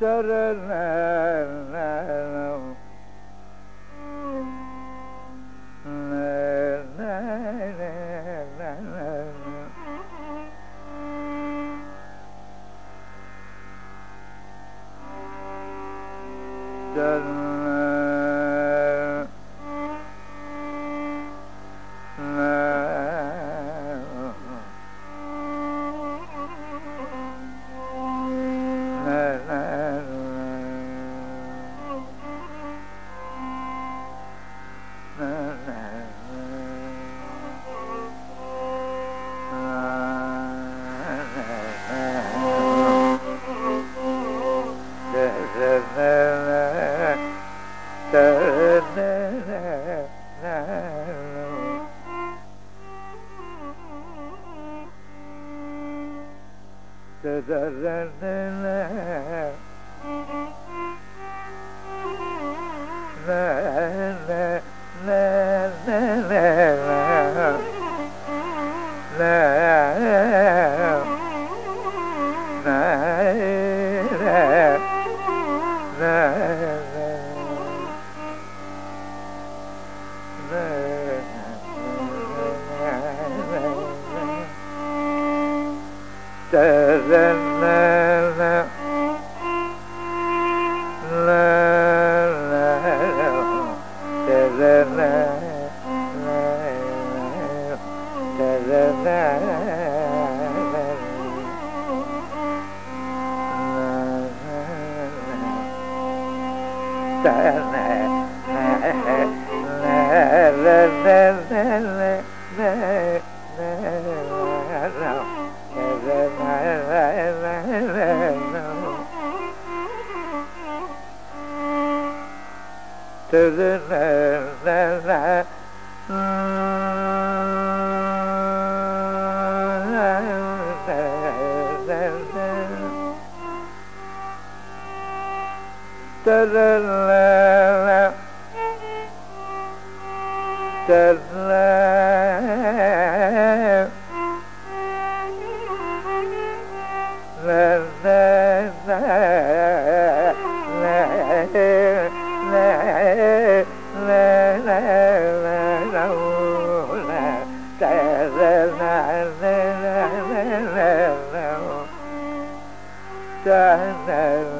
da da da da Then. da na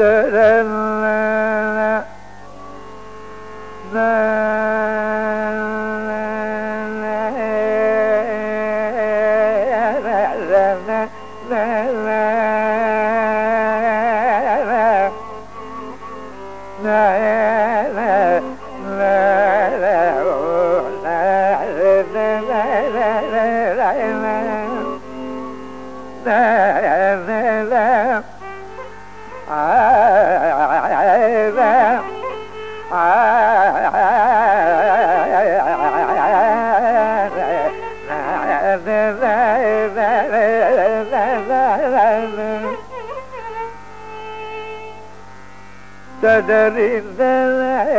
da da da da da da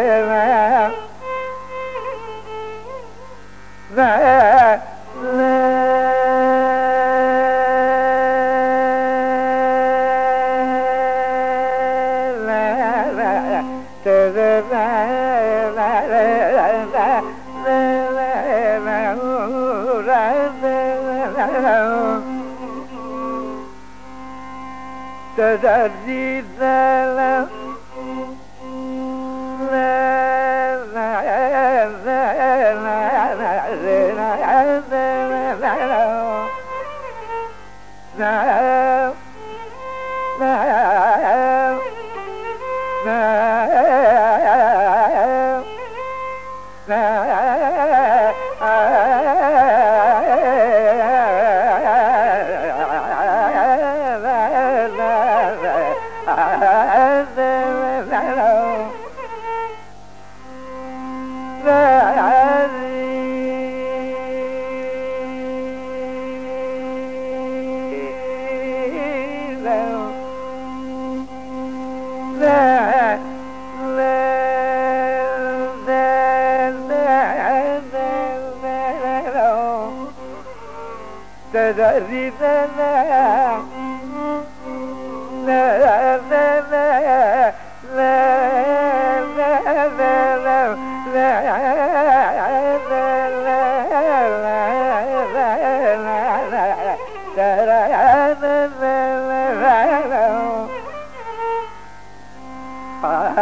Cause I need da da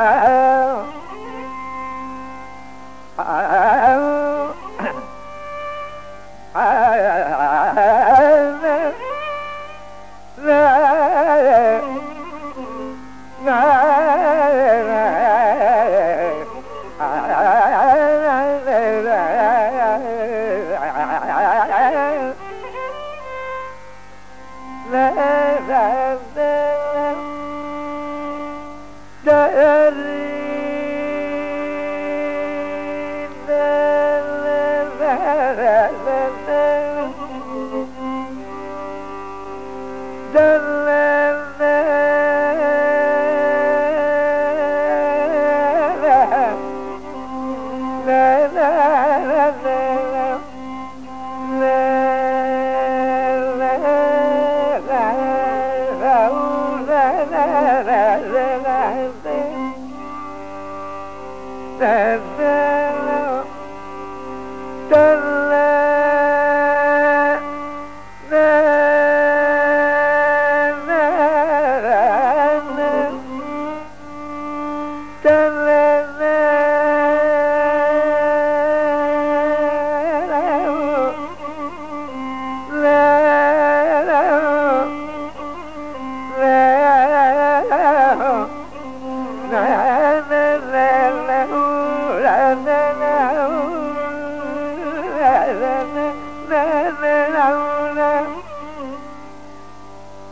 Ah! Yeah.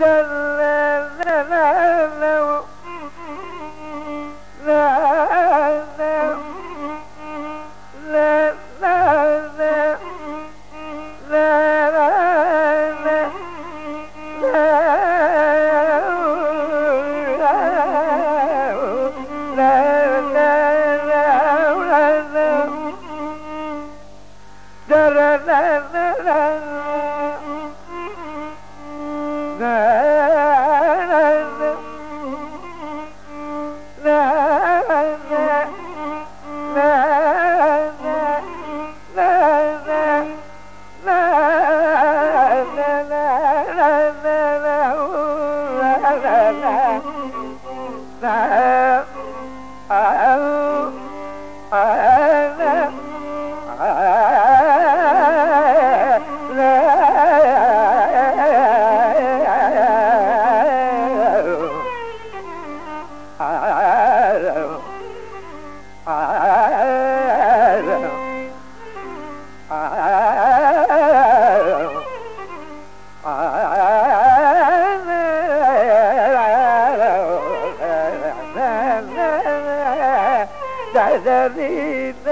الذين கதறித